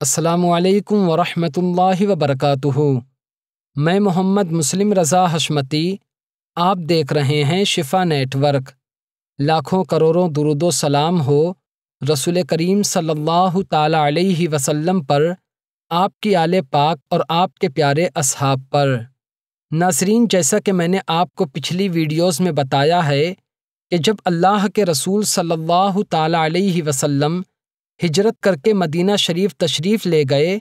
असलकम वरहमतुल्लाहि वबरकातुहु मैं मोहम्मद मुस्लिम रज़ा हशमती, आप देख रहे हैं शिफा नेटवर्क। लाखों करोड़ों दुरुदो सलाम हो, रसूल करीम सल्लल्लाहु ताला अलैहि वसल्लम पर, आपकी आले पाक और आपके प्यारे असहाब पर। नासरीन जैसा कि मैंने आपको पिछली वीडियोस में बताया है कि जब अल्लाह के रसूल सल्लल्लाहु ताला अलैहि वसल्लम हिजरत करके मदीना शरीफ तशरीफ़ ले गए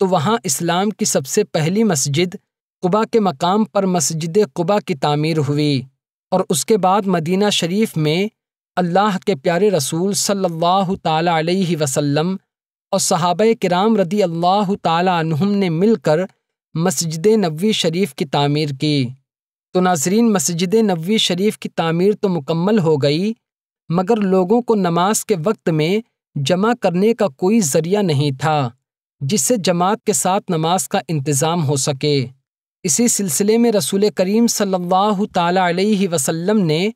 तो वहाँ इस्लाम की सबसे पहली मस्जिद कुबा के मकाम पर मस्जिद कुबा की तामीर हुई और उसके बाद मदीना शरीफ में अल्लाह के प्यारे रसूल सल्लल्लाहु ताला अलैहि वसल्लम और सहाब किराम रदी अल्लाह अन्हुम ने मिलकर मस्जिद नबी शरीफ की तामीर की। तो नाजरीन, मस्जिद नबवी शरीफ की तामीर तो मुकम्मल हो गई, मगर लोगों को नमाज़ के वक्त में जमा करने का कोई ज़रिया नहीं था, जिससे जमात के साथ नमाज़ का इंतज़ाम हो सके। इसी सिलसिले में रसूल करीम सल्लल्लाहु अलैहि वसल्लम ने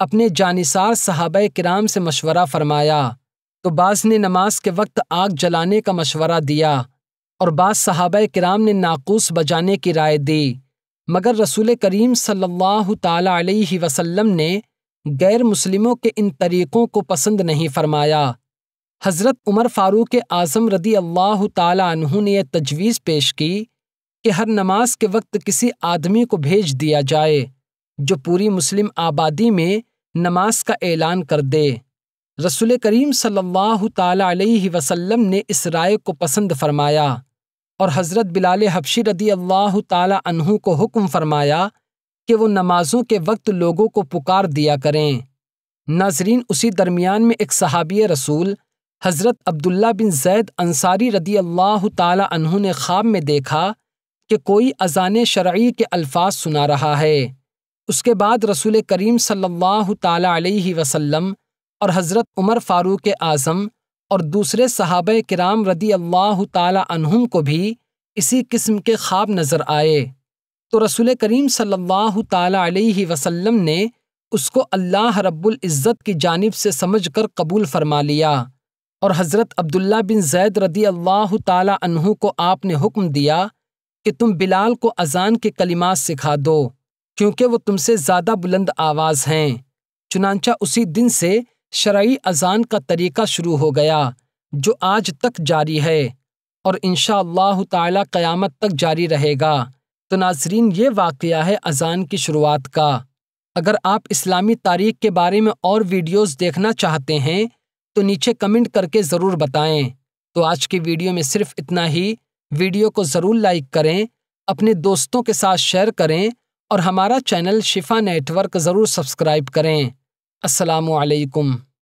अपने जानिसार सहाब किराम से मशवरा फरमाया तो बास ने नमाज़ के वक्त आग जलाने का मशवरा दिया और बास सहाब किराम ने नाकूस बजाने की राय दी। मगर रसूल करीम सल्लल्लाहु अलैहि वसल्लम ने गैर मुस्लिमों के इन तरीक़ों को पसंद नहीं फरमाया। हज़रत उमर फ़ारूक आज़म रदी अल्लाह तु ने यह तजवीज़ पेश की कि हर नमाज़ के वक्त किसी आदमी को भेज दिया जाए, जो पूरी मुस्लिम आबादी में नमाज़ का ऐलान कर दे। रसूल करीम सल्लल्लाहु अलैहि वसल्लम ने इस राय को पसंद फरमाया और हज़रत बिलाल हबशी रदी अल्लाह अनहु को हुक्म फरमाया कि वो नमाजों के वक्त लोगों को पुकार दिया करें। नाजरीन, उसी दरमियान में एक सहाबी रसूल हज़रत अब्दुल्ला बिन जैद अंसारी रदी अल्लाह तु ने ख्वाब में देखा कि कोई अजान शरई के अल्फाज सुना रहा है। उसके बाद रसूल करीम सल्लल्लाहु अलैहि वसल्लम और हज़रत उमर फ़ारूक आज़म और दूसरे सहाब किराम रदी अल्लाह तहुम को भी इसी किस्म के ख्वाब नज़र आए। तो रसूल करीम सल्लल्लाहु अलैहि वसल्लम ने उसको अल्लाह रब्बुल इज़्ज़त की जानिब से समझकर कबूल फरमा लिया। और हज़रत अब्दुल्ला बिन जैद रदी अल्लाह अनहु को आपने हुक्म दिया कि तुम बिलाल को अजान के कलिमात सिखा दो, क्योंकि वो तुमसे ज़्यादा बुलंद आवाज़ हैं। चुनांचा उसी दिन से शरई अजान का तरीका शुरू हो गया, जो आज तक जारी है, और इनशा ताला क़यामत तक जारी रहेगा। तो नाजरीन, ये वाक़ है अजान की शुरुआत का। अगर आप इस्लामी तारीख के बारे में और वीडियोस देखना चाहते हैं तो नीचे कमेंट करके ज़रूर बताएँ। तो आज की वीडियो में सिर्फ़ इतना ही। वीडियो को ज़रूर लाइक करें, अपने दोस्तों के साथ शेयर करें और हमारा चैनल शिफा नेटवर्क ज़रूर सब्सक्राइब करें। असलकुम